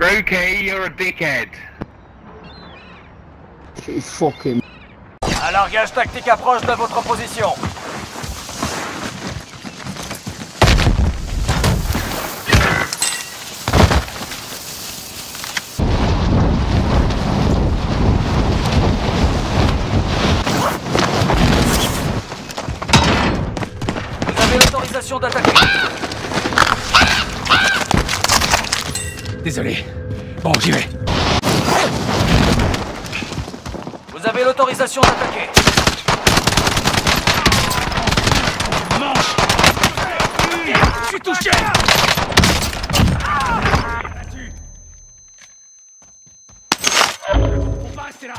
Rookie, you're a dickhead. Fucking. Un largage tactique approche de votre position. Vous avez l'autorisation d'attaquer. Désolé. Bon, j'y vais. Vous avez l'autorisation d'attaquer. Manche Je suis touché ah, On va rester là